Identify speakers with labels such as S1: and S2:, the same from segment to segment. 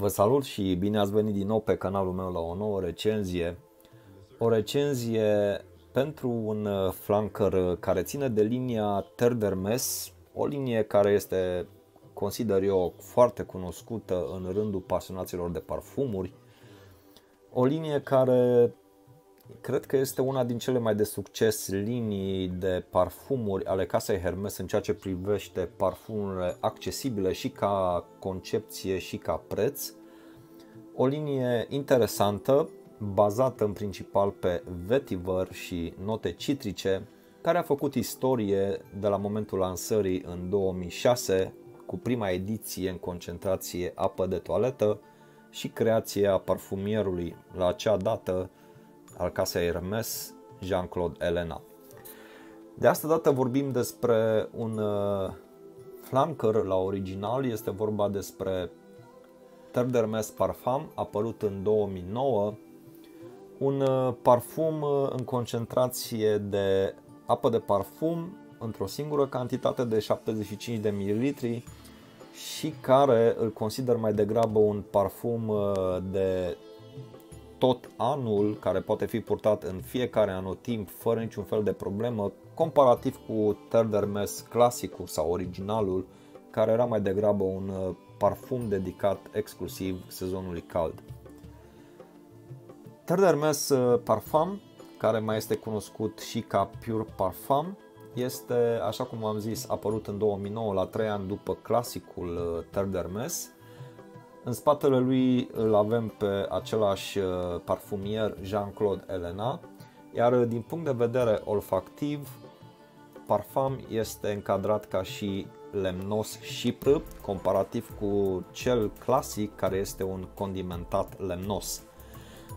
S1: Vă salut și bine ați venit din nou pe canalul meu la o nouă recenzie. O recenzie pentru un uh, flanker uh, care ține de linia Terdermes, o linie care este, consider eu, foarte cunoscută în rândul pasionaților de parfumuri. O linie care cred că este una din cele mai de succes linii de parfumuri ale casei Hermes în ceea ce privește parfumurile accesibile și ca concepție și ca preț. O linie interesantă, bazată în principal pe vetiver și note citrice, care a făcut istorie de la momentul lansării în 2006 cu prima ediție în concentrație apă de toaletă și creația parfumierului la acea dată al casei Hermes, Jean-Claude Elena. De asta dată vorbim despre un uh, flanker la original, este vorba despre Terre d'Hermes Parfum, apărut în 2009, un uh, parfum uh, în concentrație de apă de parfum într-o singură cantitate de 75 de ml și care îl consider mai degrabă un parfum de tot anul, care poate fi purtat în fiecare anotimp fără niciun fel de problemă, comparativ cu Terdermes clasicul sau originalul, care era mai degrabă un uh, parfum dedicat exclusiv sezonului cald. Terdermes uh, Parfum, care mai este cunoscut și ca Pure Parfum, este, așa cum am zis, apărut în 2009, la 3 ani după clasicul uh, Terdermes în spatele lui îl avem pe același uh, parfumier Jean-Claude Elena, iar uh, din punct de vedere olfactiv, parfum este încadrat ca și lemnos și prâp, comparativ cu cel clasic care este un condimentat lemnos.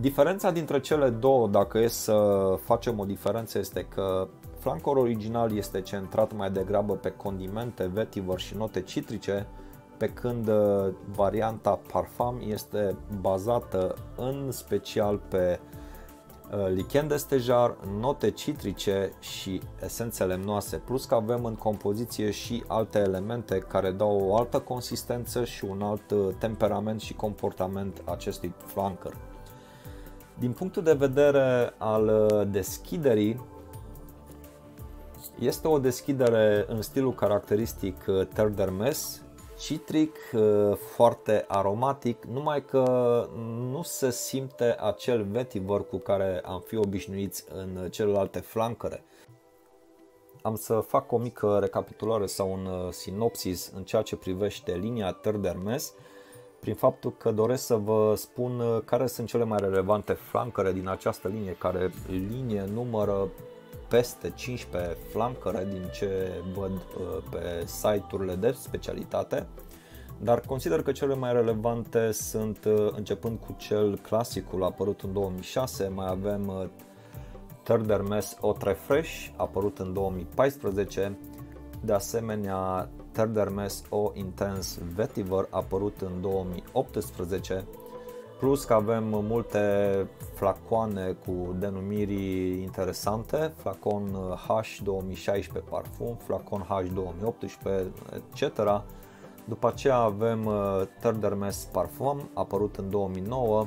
S1: Diferența dintre cele două, dacă e să facem o diferență, este că flancul original este centrat mai degrabă pe condimente, vetiver și note citrice, pe când uh, varianta Parfum este bazată în special pe uh, lichen de stejar, note citrice și esențe lemnoase, plus că avem în compoziție și alte elemente care dau o altă consistență și un alt uh, temperament și comportament acestui flanker. Din punctul de vedere al deschiderii, este o deschidere în stilul caracteristic Terre d'Hermes, citric, uh, foarte aromatic, numai că nu se simte acel vetiver cu care am fi obișnuiți în celelalte flancăre. Am să fac o mică recapitulare sau un uh, sinopsis în ceea ce privește linia Terre d'Hermes, prin faptul că doresc să vă spun uh, care sunt cele mai relevante flancăre din această linie, care linie numără peste 15 flancăre din ce văd uh, pe site-urile de specialitate, dar consider că cele mai relevante sunt uh, începând cu cel clasicul apărut în 2006, mai avem uh, Third Hermes Autre Fresh apărut în 2014, de asemenea Third Hermes O Intense Vetiver apărut în 2018, Plus că avem multe flacoane cu denumiri interesante, flacon H 2016 parfum, flacon H 2018, etc. După aceea avem uh, Terdermes Parfum, apărut în 2009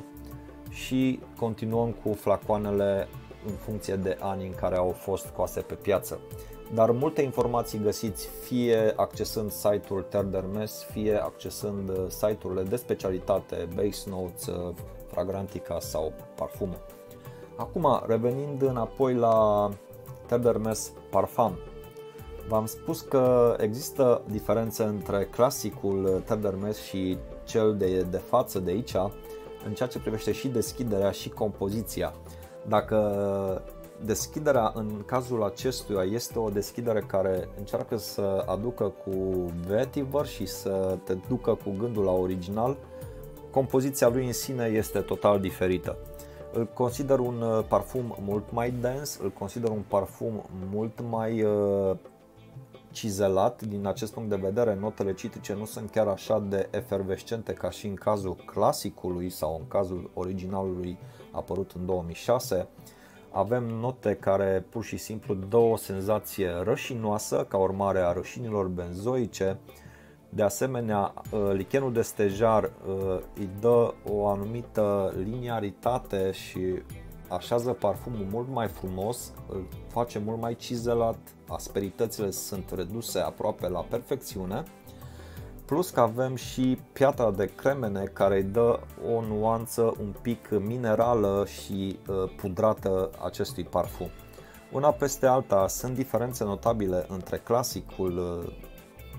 S1: și continuăm cu flacoanele în funcție de ani în care au fost scoase pe piață dar multe informații găsiți fie accesând site-ul Terdermes, fie accesând uh, site-urile de specialitate, Base Notes, uh, Fragrantica sau Parfum. Acum, revenind înapoi la Terdermes Parfum, v-am spus că există diferențe între clasicul uh, Terdermes și cel de, de față de aici, în ceea ce privește și deschiderea și compoziția. Dacă deschiderea în cazul acestuia este o deschidere care încearcă să aducă cu vetiver și să te ducă cu gândul la original, compoziția lui în sine este total diferită. Îl consider un uh, parfum mult mai dens, îl consider un parfum mult mai uh, cizelat. Din acest punct de vedere, notele citrice nu sunt chiar așa de efervescente ca și în cazul clasicului sau în cazul originalului apărut în 2006 avem note care pur și simplu dă o senzație rășinoasă ca urmare a rășinilor benzoice, De asemenea, uh, lichenul de stejar uh, îi dă o anumită liniaritate și așează parfumul mult mai frumos, îl face mult mai cizelat, asperitățile sunt reduse aproape la perfecțiune, plus că avem și piatra de cremene care îi dă o nuanță un pic minerală și uh, pudrată acestui parfum. Una peste alta sunt diferențe notabile între clasicul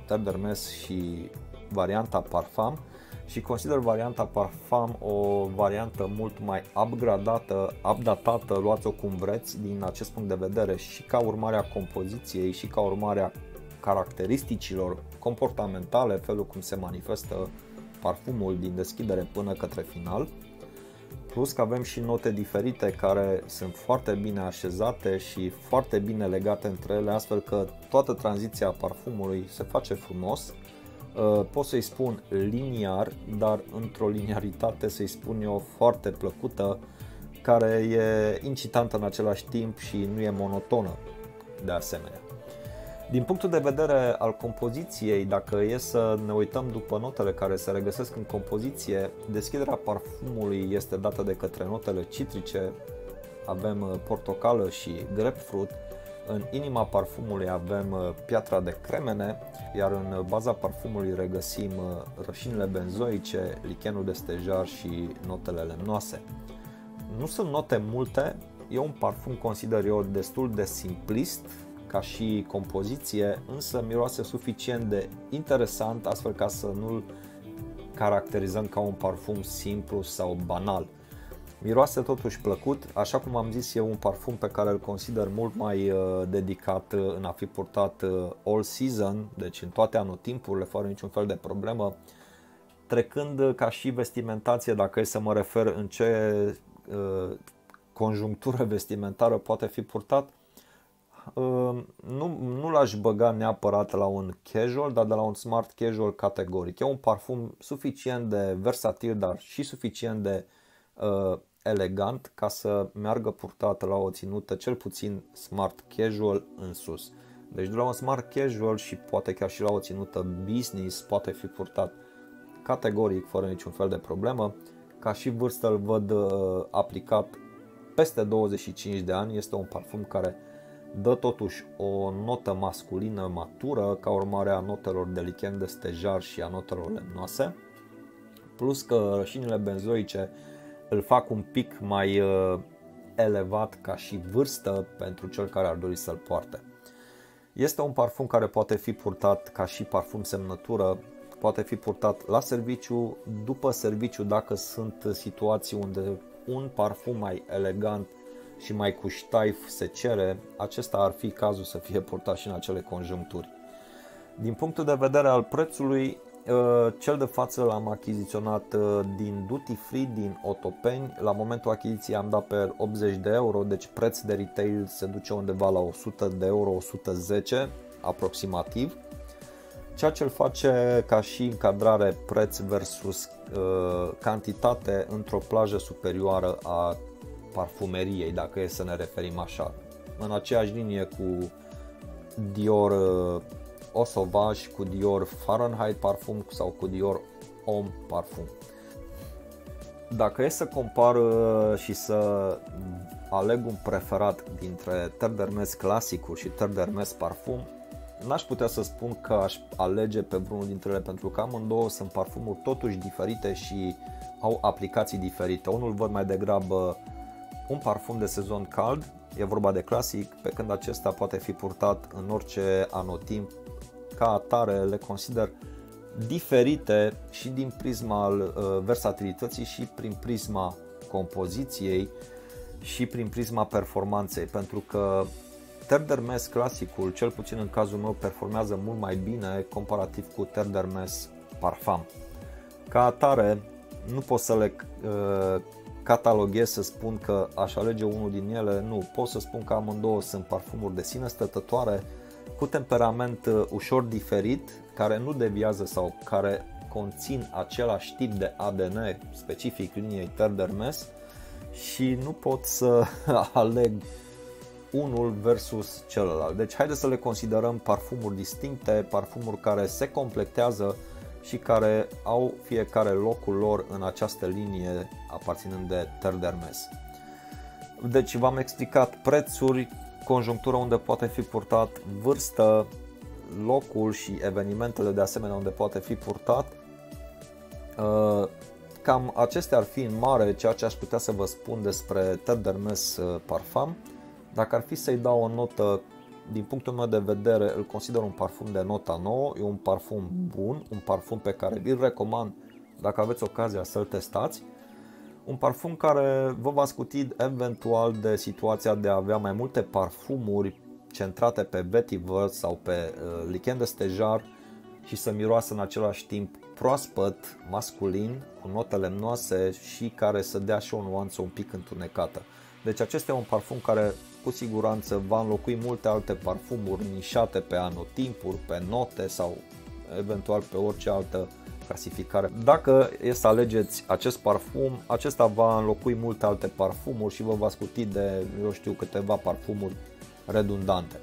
S1: Terre d'Hermes și varianta Parfum și consider varianta Parfum o variantă mult mai upgradată, updatată, luați-o cum vreți din acest punct de vedere și ca urmare a compoziției și ca urmare a caracteristicilor comportamentale, felul cum se manifestă parfumul din deschidere până către final. Plus că avem și note diferite care sunt foarte bine așezate și foarte bine legate între ele, astfel că toată tranziția parfumului se face frumos. Uh, pot să-i spun liniar, dar într-o liniaritate să-i spun eu foarte plăcută, care e incitantă în același timp și nu e monotonă de asemenea. Din punctul de vedere al compoziției, dacă e să ne uităm după notele care se regăsesc în compoziție, deschiderea parfumului este dată de către notele citrice, avem uh, portocală și grapefruit, în inima parfumului avem uh, piatra de cremene, iar în baza parfumului regăsim uh, rășinile benzoice, lichenul de stejar și notele lemnoase. Nu sunt note multe, e un parfum, consider eu, destul de simplist, ca și compoziție, însă miroase suficient de interesant astfel ca să nu-l caracterizăm ca un parfum simplu sau banal. Miroase totuși plăcut, așa cum am zis, e un parfum pe care îl consider mult mai uh, dedicat uh, în a fi purtat uh, all season, deci în toate anotimpurile, fără niciun fel de problemă, trecând ca și vestimentație, dacă e să mă refer în ce conjunctură vestimentară poate fi purtat, Ehm, nu, nu l-aș băga neapărat la un casual, dar de la un smart casual categoric. E un parfum suficient de versatil, dar și suficient de uh, elegant ca să meargă purtat la o ținută cel puțin smart casual în sus. Deci de la un smart casual și poate chiar și la o ținută business poate fi purtat categoric fără niciun fel de problemă. Ca și vârstă îl văd uh, aplicat peste 25 de ani. Este un parfum care dă totuși o notă masculină matură ca urmare a notelor de lichen de stejar și a notelor lemnoase, plus că rășinile benzoice îl fac un pic mai uh, elevat ca și vârstă pentru cel care ar dori să-l poarte. Este un parfum care poate fi purtat ca și parfum semnătură, poate fi purtat la serviciu, după serviciu dacă sunt situații unde un parfum mai elegant și mai cu ștaif se cere, acesta ar fi cazul să fie purtat și în acele conjuncturi. Din punctul de vedere al prețului, uh, cel de față l-am achiziționat uh, din duty free din Otopeni. La momentul achiziției am dat pe 80 de euro, deci preț de retail se duce undeva la 100 de euro, 110 aproximativ. Ceea ce îl face ca și încadrare preț versus uh, cantitate într-o plajă superioară a parfumeriei, dacă e să ne referim așa. În aceeași linie cu Dior uh, O Sauvage, cu Dior Fahrenheit parfum sau cu Dior Homme parfum. Dacă e să compar uh, și să aleg un preferat dintre Terre d'Hermes clasicul și Terre d'Hermes parfum, n-aș putea să spun că aș alege pe vreunul dintre ele pentru că amândouă sunt parfumuri totuși diferite și au aplicații diferite. Unul văd mai degrabă un parfum de sezon cald, e vorba de clasic, pe când acesta poate fi purtat în orice anotimp, ca atare le consider diferite și din prisma al uh, versatilității și prin prisma compoziției și prin prisma performanței, pentru că Terre d'Hermes clasicul, cel puțin în cazul meu, performează mult mai bine comparativ cu Terre d'Hermes Parfum. Ca atare, nu pot să le uh, cataloghez să spun că aș alege unul din ele, nu, pot să spun că amândouă sunt parfumuri de sine stătătoare, cu temperament uh, ușor diferit, care nu deviază sau care conțin același tip de ADN specific liniei Terre d'Hermes și nu pot să aleg unul versus celălalt. Deci haideți să le considerăm parfumuri distincte, parfumuri care se completează și care au fiecare locul lor în această linie aparținând de Terre d'Hermes. Deci v-am explicat prețuri, conjunctura unde poate fi purtat, vârstă, locul și evenimentele de asemenea unde poate fi purtat. Uh, cam acestea ar fi în mare ceea ce aș putea să vă spun despre Terre d'Hermes uh, Parfum. Dacă ar fi să-i dau o notă, din punctul meu de vedere, îl consider un parfum de nota 9, e un parfum bun, un parfum pe care vi-l recomand dacă aveți ocazia să-l testați. Un parfum care vă va scuti eventual de situația de a avea mai multe parfumuri centrate pe vetiver sau pe uh, lichen de stejar și să miroasă în același timp proaspăt, masculin, cu note lemnoase și care să dea și o nuanță un pic întunecată. Deci acesta e un parfum care cu siguranță va înlocui multe alte parfumuri nișate pe anotimpuri, pe note sau eventual pe orice altă clasificare. Dacă e să alegeți acest parfum, acesta va înlocui multe alte parfumuri și vă va scuti de, eu știu, câteva parfumuri redundante.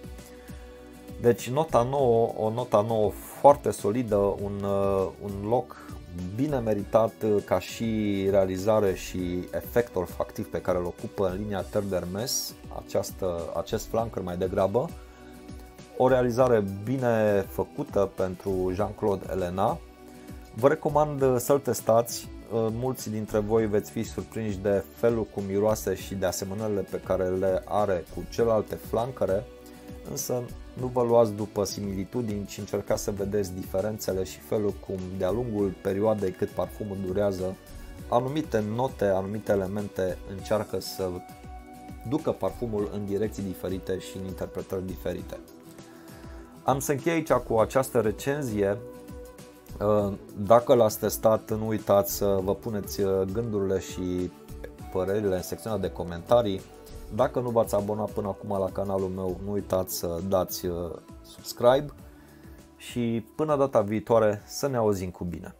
S1: Deci nota 9, o nota 9 foarte solidă, un, un loc bine meritat ca și realizare și efect olfactiv pe care îl ocupă în linia Terre d'Hermes, această, acest flanker mai degrabă. O realizare bine făcută pentru Jean-Claude Elena. Vă recomand să-l testați, mulți dintre voi veți fi surprinși de felul cum miroase și de asemănările pe care le are cu celelalte flancăre, însă nu vă luați după similitudini, ci încercați să vedeți diferențele și felul cum de-a lungul perioadei cât parfumul durează, anumite note, anumite elemente încearcă să ducă parfumul în direcții diferite și în interpretări diferite. Am să închei aici cu această recenzie. Dacă l-ați testat, nu uitați să vă puneți gândurile și părerile în secțiunea de comentarii dacă nu v-ați abonat până acum la canalul meu, nu uitați să dați uh, subscribe și până data viitoare să ne auzim cu bine.